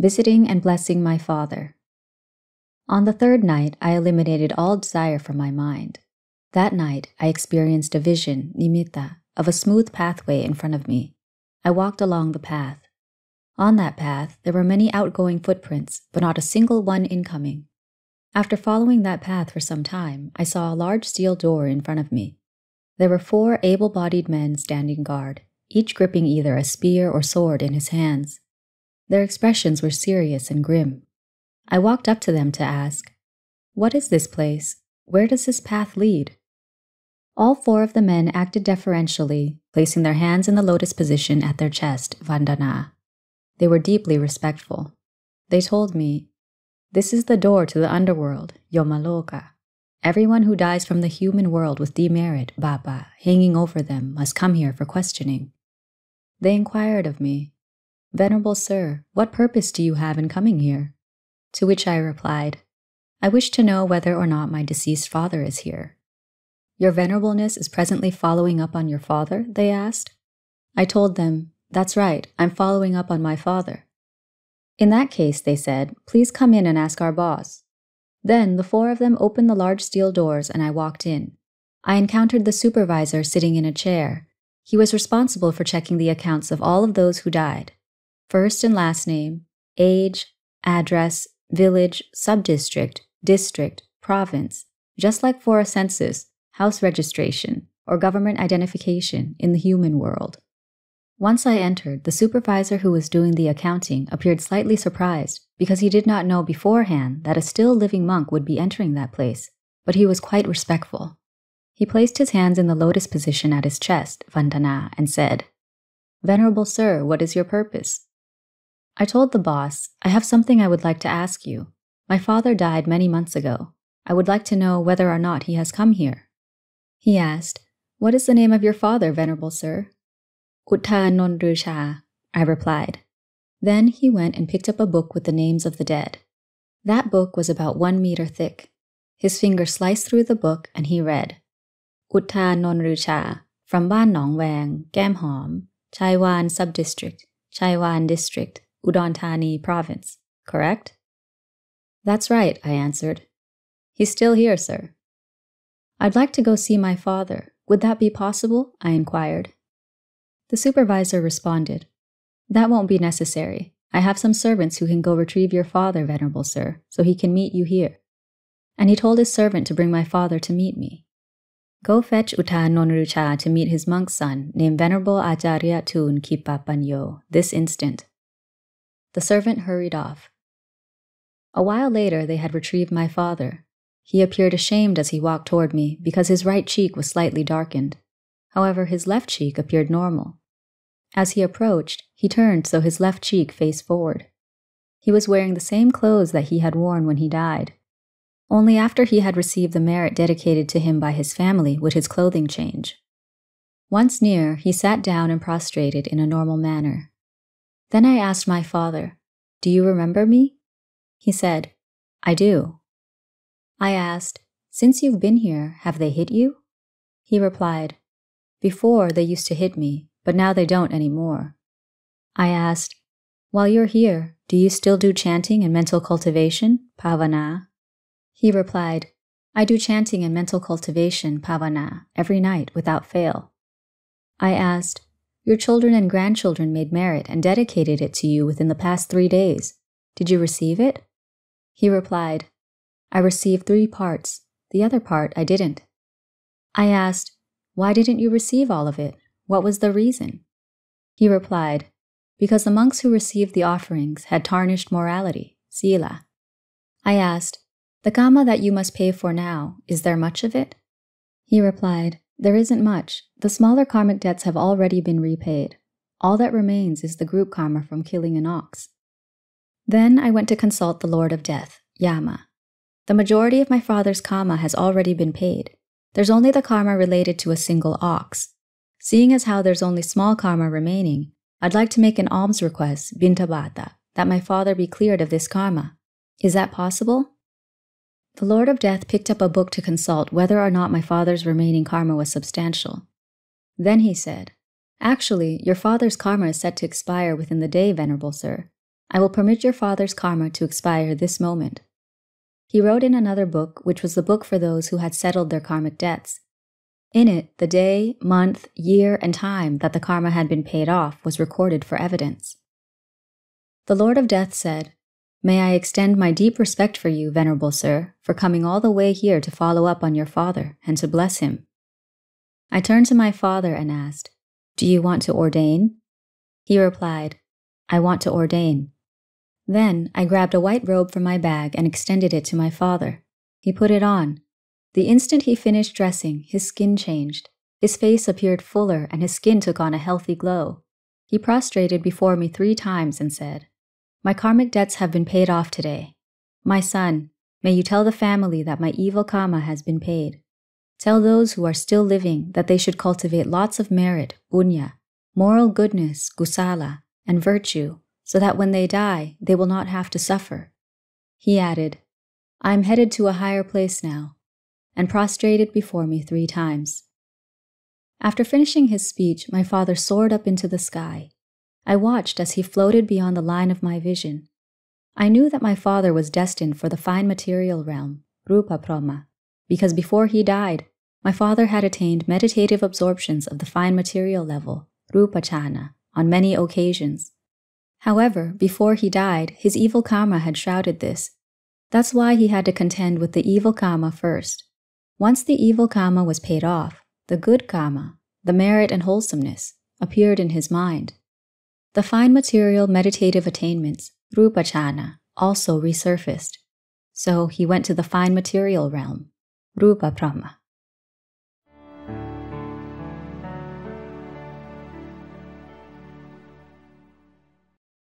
Visiting and blessing my father. On the third night, I eliminated all desire from my mind. That night, I experienced a vision, nimitta, of a smooth pathway in front of me. I walked along the path. On that path, there were many outgoing footprints, but not a single one incoming. After following that path for some time, I saw a large steel door in front of me. There were four able bodied men standing guard, each gripping either a spear or sword in his hands. Their expressions were serious and grim. I walked up to them to ask, What is this place? Where does this path lead? All four of the men acted deferentially, placing their hands in the lotus position at their chest, Vandana. They were deeply respectful. They told me, This is the door to the underworld, Yomaloka. Everyone who dies from the human world with demerit, papa, hanging over them must come here for questioning. They inquired of me, Venerable Sir, what purpose do you have in coming here? To which I replied, I wish to know whether or not my deceased father is here. Your venerableness is presently following up on your father? they asked. I told them, That's right, I'm following up on my father. In that case, they said, please come in and ask our boss. Then the four of them opened the large steel doors and I walked in. I encountered the supervisor sitting in a chair. He was responsible for checking the accounts of all of those who died first and last name, age, address, village, subdistrict, district, province, just like for a census, house registration, or government identification in the human world. Once I entered, the supervisor who was doing the accounting appeared slightly surprised because he did not know beforehand that a still living monk would be entering that place, but he was quite respectful. He placed his hands in the lotus position at his chest, Vandana, and said, Venerable sir, what is your purpose? I told the boss, I have something I would like to ask you. My father died many months ago. I would like to know whether or not he has come here. He asked, What is the name of your father, venerable sir? Uttanondrisha, I replied. Then he went and picked up a book with the names of the dead. That book was about one meter thick. His finger sliced through the book and he read, Uttanondrisha, from Ban Nong Wang, Gamhom, Chaiwan Subdistrict, Chaiwan District, Udon Thani Province, correct? That's right, I answered. He's still here, sir. I'd like to go see my father. Would that be possible? I inquired. The supervisor responded, That won't be necessary. I have some servants who can go retrieve your father, venerable sir, so he can meet you here. And he told his servant to bring my father to meet me. Go fetch Uta Nonrucha to meet his monk son, named Venerable Ācariya Thoon Khippapañño, this instant. The servant hurried off. A while later, they had retrieved my father, he appeared ashamed as he walked toward me because his right cheek was slightly darkened. However, his left cheek appeared normal. As he approached, he turned so his left cheek faced forward. He was wearing the same clothes that he had worn when he died. Only after he had received the merit dedicated to him by his family would his clothing change. Once near, he sat down and prostrated in a normal manner. Then I asked my father, Do you remember me? He said, I do. I asked, Since you've been here, have they hit you? He replied, Before they used to hit me, but now they don't anymore. I asked, While you're here, do you still do chanting and mental cultivation, bhavana? He replied, I do chanting and mental cultivation, bhavana, every night without fail. I asked, Your children and grandchildren made merit and dedicated it to you within the past three days. Did you receive it? He replied, I received three parts. The other part I didn't. I asked, Why didn't you receive all of it? What was the reason? He replied, Because the monks who received the offerings had tarnished morality, sila. I asked, The kamma that you must pay for now, is there much of it? He replied, There isn't much. The smaller karmic debts have already been repaid. All that remains is the group karma from killing an ox. Then I went to consult the Lord of Death, Yama. The majority of my father's karma has already been paid. There's only the karma related to a single ox. Seeing as how there's only small karma remaining, I'd like to make an alms request, pindapata, that my father be cleared of this karma. Is that possible? The Lord of Death picked up a book to consult whether or not my father's remaining karma was substantial. Then he said, Actually, your father's karma is set to expire within the day, Venerable Sir. I will permit your father's karma to expire this moment. He wrote in another book, which was the book for those who had settled their karmic debts. In it, the day, month, year, and time that the karma had been paid off was recorded for evidence. The Lord of Death said, May I extend my deep respect for you, Venerable Sir, for coming all the way here to follow up on your father and to bless him. I turned to my father and asked, Do you want to ordain? He replied, I want to ordain. Then I grabbed a white robe from my bag and extended it to my father. He put it on. The instant he finished dressing, his skin changed. His face appeared fuller and his skin took on a healthy glow. He prostrated before me three times and said, My karmic debts have been paid off today. My son, may you tell the family that my evil karma has been paid. Tell those who are still living that they should cultivate lots of merit, punya, moral goodness, kusala, and virtue so that when they die, they will not have to suffer. He added, I am headed to a higher place now, and prostrated before me three times. After finishing his speech, my father soared up into the sky. I watched as he floated beyond the line of my vision. I knew that my father was destined for the fine material realm, Rupa Brahma, because before he died, my father had attained meditative absorptions of the fine material level, Rupa Jhana, on many occasions. However, before he died, his evil karma had shrouded this. That's why he had to contend with the evil karma first. Once the evil karma was paid off, the good karma, the merit and wholesomeness, appeared in his mind. The fine material meditative attainments, Rupajhana, also resurfaced. So he went to the fine material realm, Rupa Brahma.